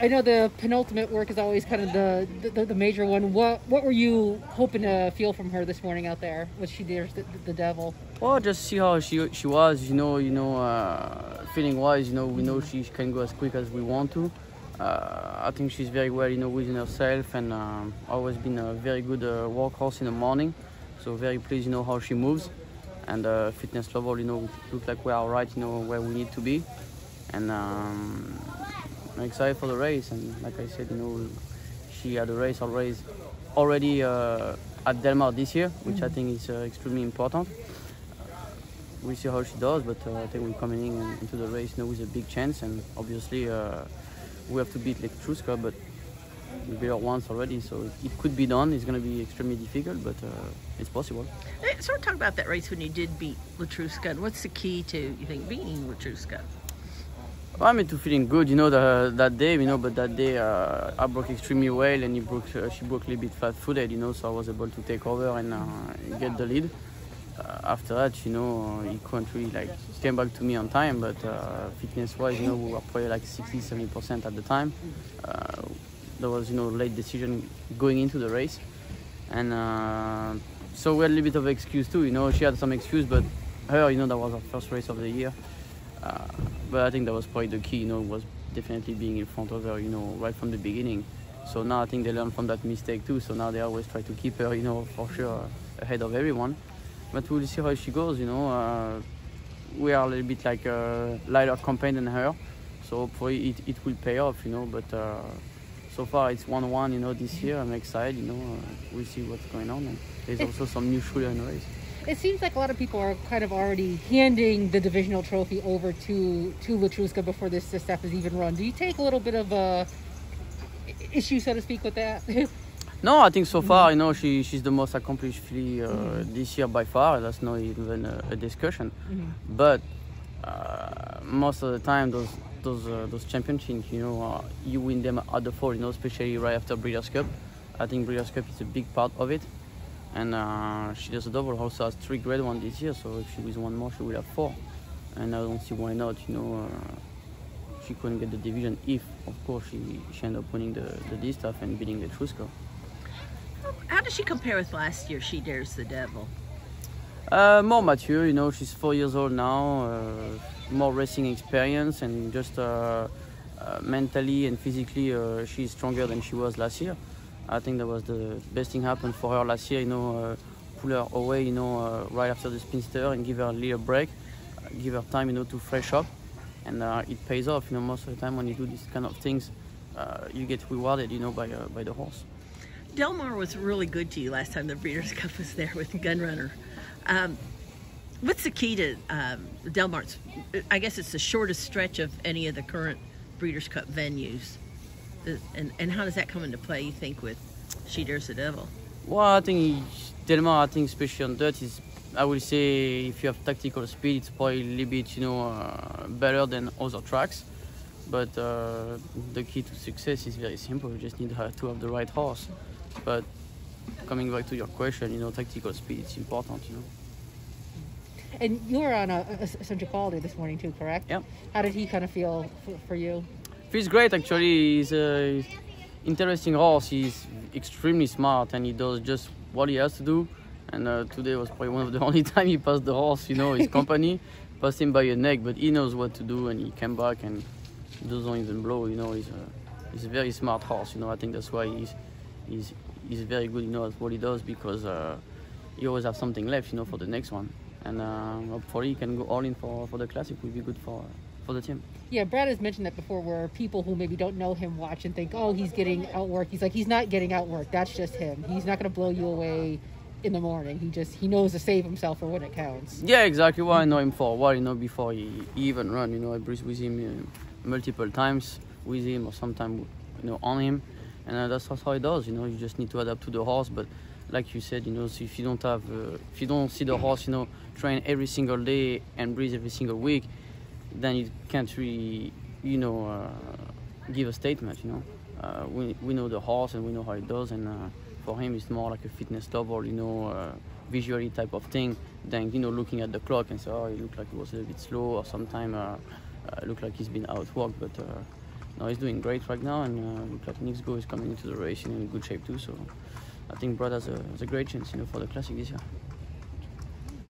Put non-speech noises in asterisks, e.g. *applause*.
I know the penultimate work is always kind of the, the the major one. What what were you hoping to feel from her this morning out there? Was she dares the, the devil? Well, just see how she she was. You know, you know, uh, feeling wise. You know, we know she can go as quick as we want to. Uh, I think she's very well, you know, within herself, and um, always been a very good uh, workhorse in the morning. So very pleased, you know, how she moves, and uh, fitness level, you know, look like we are right, you know, where we need to be, and. Um, I'm excited for the race, and like I said, you know, she had a race already already uh, at Del Mar this year, which mm-hmm. I think is uh, extremely important. Uh, we'll see how she does, but uh, I think we're coming in into the race know, with a big chance, and obviously uh, we have to beat Letruska, but we beat her once already, so it could be done. It's going to be extremely difficult, but uh, it's possible. Sort of talk about that race when you did beat Letruska. What's the key to you think beating Letruska? I'm into feeling good, you know, the, that day, you know, but that day uh, I broke extremely well and he broke, uh, she broke a little bit flat-footed, you know, so I was able to take over and uh, get the lead. Uh, after that, you know, he couldn't really, like, came back to me on time, but uh, fitness-wise, you know, we were probably like 60-70% at the time. Uh, there was, you know, late decision going into the race. And so we had a little bit of excuse too, you know, she had some excuse, but her, you know, that was our first race of the year. Uh, but I think that was probably the key, you know, was definitely being in front of her, you know, right from the beginning. So now I think they learned from that mistake too. So now they always try to keep her, you know, for sure ahead of everyone. But we'll see how she goes, you know. Uh, we are a little bit like a lighter campaign than her, so hopefully it, it will pay off, you know. But uh, so far it's 1-1, you know, this year. I'm excited, you know. Uh, we'll see what's going on. And there's also some new shooter in the race it seems like a lot of people are kind of already handing the divisional trophy over to to Letruska before this, this stuff is even run. Do you take a little bit of a issue, so to speak, with that? *laughs* no, I think so far, you know, she she's the most accomplished filly uh, mm-hmm. this year by far. That's not even a, a discussion. Mm-hmm. But uh, most of the time, those those uh, those championships, you know, uh, you win them at the fall, you know, especially right after Breeders' Cup. I think Breeders' Cup is a big part of it and uh, she does a double also has three grade one this year so if she wins one more she will have four and I don't see why not you know uh, she couldn't get the division if of course she, she ended up winning the, the Distaff and beating Letruska. How does she compare with last year Shedaresthedevil? Uh, more mature, you know, she's four years old now, uh, more racing experience and just uh, uh, mentally and physically she's stronger than she was last year. I think that was the best thing happened for her last year. You know, uh, pull her away. You know, uh, right after the spinster and give her a little break, uh, give her time. You know, to fresh up, and it pays off. You know, most of the time when you do these kind of things, you get rewarded. You know, by by the horse. Del Mar was really good to you last time the Breeders' *laughs* Cup was there with Gun Runner. Um, what's the key to um, Del Mar's? I guess it's the shortest stretch of any of the current Breeders' Cup venues and, and how does that come into play, you think, with Shedaresthedevil? Well, I think Del Mar, I think especially on dirt is, I would say, if you have tactical speed, it's probably a little bit, you know, uh, better than other tracks. But uh, the key to success is very simple. You just need to have, the right horse. But coming back to your question, you know, tactical speed is important, you know. And you were on a, a, Essential Quality this morning too, correct? Yeah. How did he kind of feel for, for you? Feels great actually. He's an interesting horse. He's extremely smart and he does just what he has to do. And uh, today was probably one of the *laughs* only time he passed the horse, you know, his *laughs* company. passed him by a neck, but he knows what to do and he came back and doesn't even blow, you know. He's a, he's a very smart horse, you know. I think that's why he's, he's, he's very good, you know, at what he does because uh, he always have something left, you know, for the next one. And uh, hopefully he can go all in for, for the classic, will be good for, for the team. Yeah, Brad has mentioned that before, where people who maybe don't know him watch and think, "Oh, he's getting outworked." He's like, he's not getting outworked. That's just him. He's not going to blow you away in the morning. He just he knows to save himself for when it counts. Yeah, exactly. What I know him for What I know, before he, even run. You know, I breeze with him uh, multiple times with him, or sometimes you know on him, and uh, that's how he does. You know, you just need to adapt to the horse, but like you said, you know, so if you don't have, uh, if you don't see the horse, you know, train every single day and breeze every single week, then you can't really, you know, uh, give a statement. You know, uh, we we know the horse and we know how it does, and uh, for him it's more like a fitness level, you know, uh, visually type of thing than you know looking at the clock and say, oh, it looked like it was a little bit slow, or sometimes uh, uh, look like he's been outworked. But no, he's doing great right now, and uh, Platonix Go is coming into the race in good shape too. So I think Brad has a, has a great chance, you know, for the classic this year.